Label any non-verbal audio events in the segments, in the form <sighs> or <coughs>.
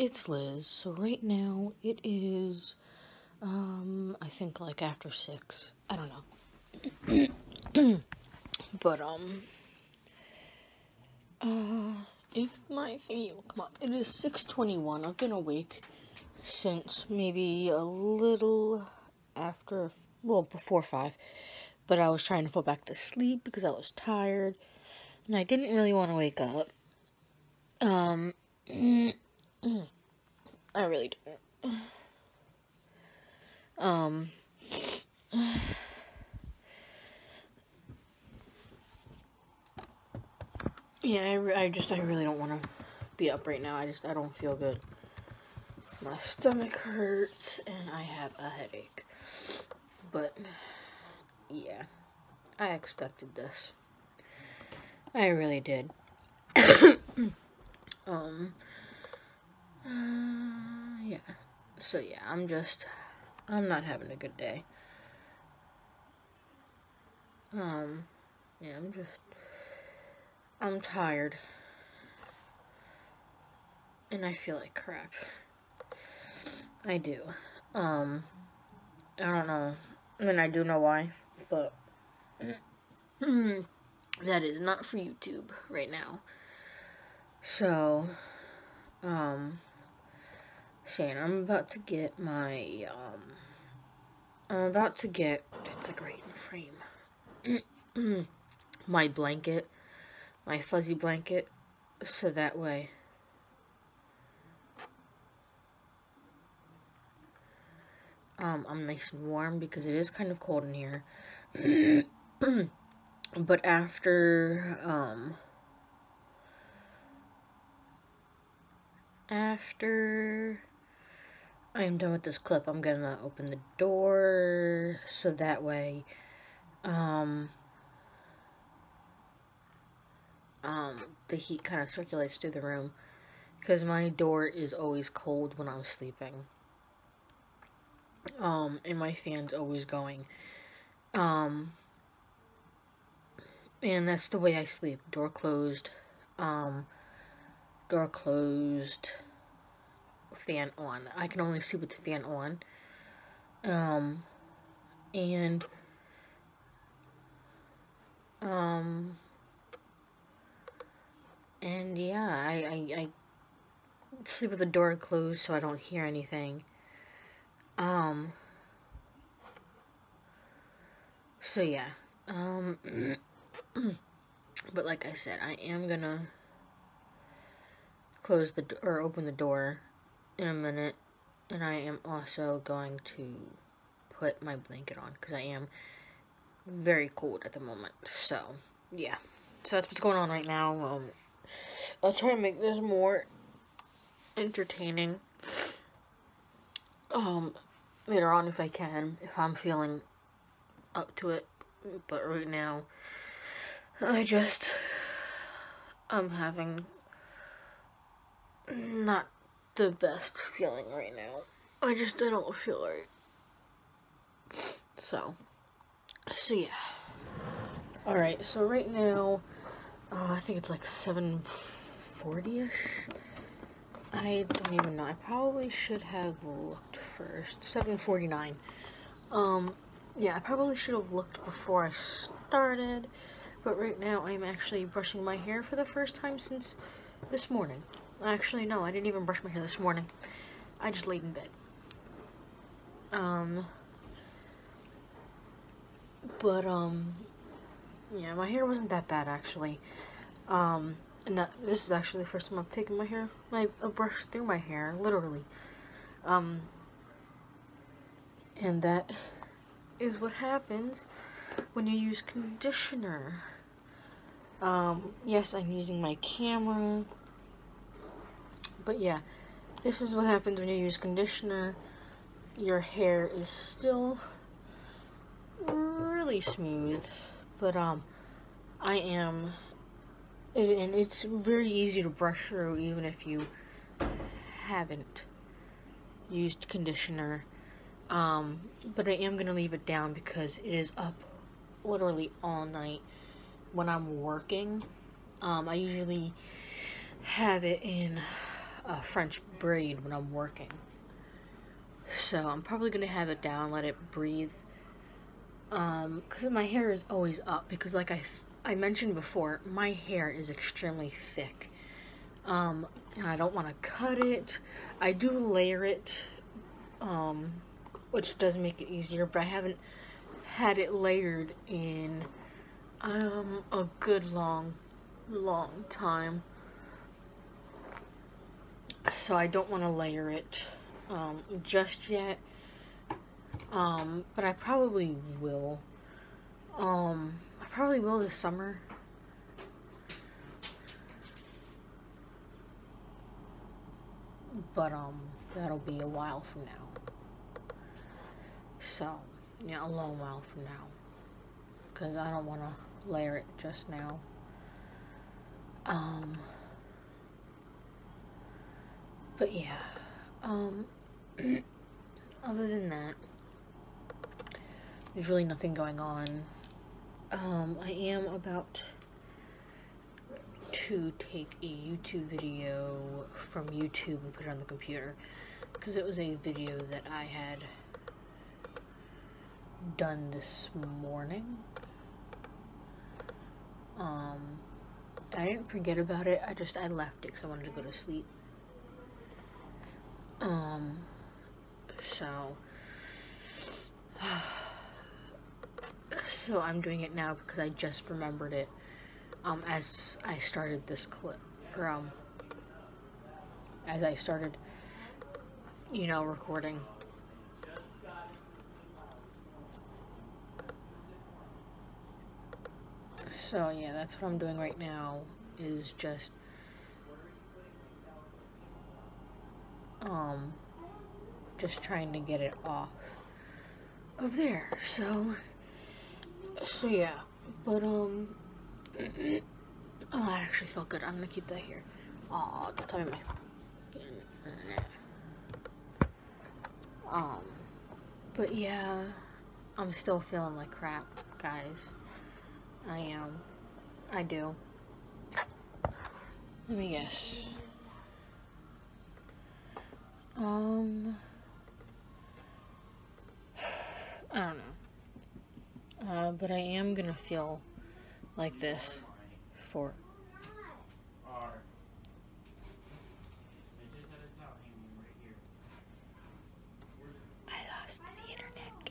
it's Liz. So right now it is, um, I think like after six. I don't know. <clears throat> but, um, uh, if my thingy will come up, it is 6.21. I've been awake since maybe a little after, well, before 5. But I was trying to fall back to sleep because I was tired. And I didn't really want to wake up. Um, <clears throat> I really don't. Um, yeah, I, I just, I really don't want to be up right now. I just, I don't feel good. My stomach hurts and I have a headache. But, yeah, I expected this. I really did. <coughs> um, uh, yeah. So yeah, I'm just, I'm not having a good day. Um, yeah, I'm just, I'm tired. And I feel like crap. I do. Um, I don't know. I mean, I do know why, but <clears throat> that is not for YouTube right now. So, um, saying I'm about to get my, um, I'm about to get, it's right in frame, <clears throat> my blanket, my fuzzy blanket, so that way, um, I'm nice and warm because it is kind of cold in here, <clears throat> but after, um, after I am done with this clip, I'm gonna open the door so that way, um, um, the heat kind of circulates through the room because my door is always cold when I'm sleeping. Um, and my fan's always going. Um, and that's the way I sleep. Door closed. Um, door closed fan on. I can only see with the fan on. Um, and, um, and yeah, I, I, I sleep with the door closed so I don't hear anything. Um, so yeah, um, <clears throat> but like I said, I am gonna close the, door or open the door in a minute, and I am also going to put my blanket on, because I am very cold at the moment, so, yeah. So that's what's going on right now, um, I'll try to make this more entertaining, um, later on if I can, if I'm feeling up to it, but right now, I just, I'm having not the best feeling right now. I just I don't feel right. So, so yeah. Alright, so right now, uh, I think it's like 7.40ish. I don't even know. I probably should have looked first. 7.49. Um, yeah, I probably should have looked before I started. But right now, I'm actually brushing my hair for the first time since this morning. Actually, no, I didn't even brush my hair this morning. I just laid in bed. Um, but, um, yeah, my hair wasn't that bad, actually. Um, and that, this is actually the first time I've taken my hair, my, a brush through my hair, literally. Um, and that is what happens when you use conditioner. Um, yes, I'm using my camera but yeah, this is what happens when you use conditioner. Your hair is still really smooth, but um, I am, and it's very easy to brush through even if you haven't used conditioner. Um, but I am going to leave it down because it is up literally all night when I'm working. Um, I usually have it in French braid when I'm working. So I'm probably going to have it down, let it breathe. Um, because my hair is always up because like I, I mentioned before, my hair is extremely thick. Um, and I don't want to cut it. I do layer it, um, which does make it easier, but I haven't had it layered in, um, a good long, long time. So I don't want to layer it, um, just yet. Um, but I probably will. Um, I probably will this summer. But, um, that'll be a while from now. So, yeah, a long while from now. Because I don't want to layer it just now. Um, but yeah, um, <clears throat> other than that, there's really nothing going on. Um, I am about to take a YouTube video from YouTube and put it on the computer because it was a video that I had done this morning. Um, I didn't forget about it. I just I left it because I wanted to go to sleep. Um, so <sighs> so I'm doing it now because I just remembered it um, as I started this clip, or um, as I started, you know, recording. So yeah, that's what I'm doing right now, is just, um, just trying to get it off of there, so, so yeah, but, um, <clears throat> oh, that actually felt good. I'm gonna keep that here. Oh, don't tell me my Um, but yeah, I'm still feeling like crap, guys. I am. I do. Let me guess. Um, I don't know. Uh, but I am gonna feel like this for I lost the internet.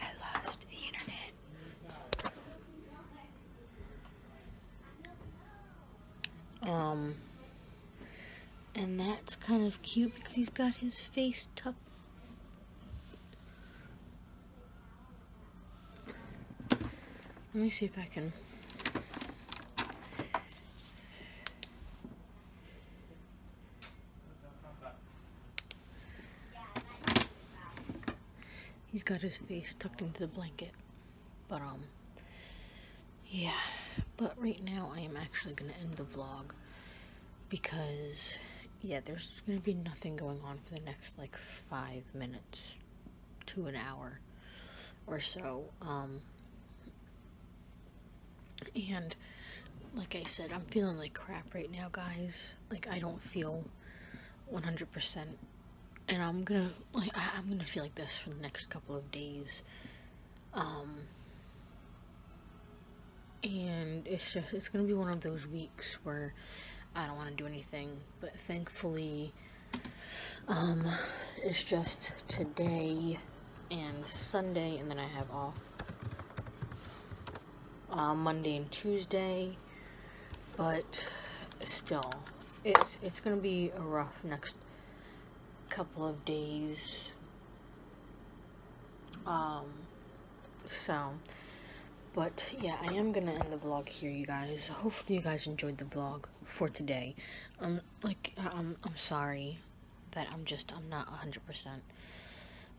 I lost the internet. Um and that's kind of cute because he's got his face tucked. Let me see if I can. He's got his face tucked into the blanket. But, um, yeah. But right now, I am actually going to end the vlog because yeah, there's gonna be nothing going on for the next like five minutes to an hour or so. Um, and like I said, I'm feeling like crap right now, guys. Like I don't feel 100%, and I'm gonna like I, I'm gonna feel like this for the next couple of days. Um, and it's just it's gonna be one of those weeks where I don't want to do anything, but thankfully, um, it's just today and Sunday, and then I have off uh, Monday and Tuesday, but still, it's, it's gonna be a rough next couple of days, um, so, but yeah, I am gonna end the vlog here, you guys. Hopefully you guys enjoyed the vlog for today. Um, like, I'm, I'm sorry that I'm just, I'm not 100%.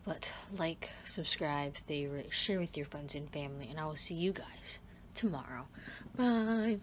But like, subscribe, favorite, share with your friends and family, and I will see you guys tomorrow. Bye.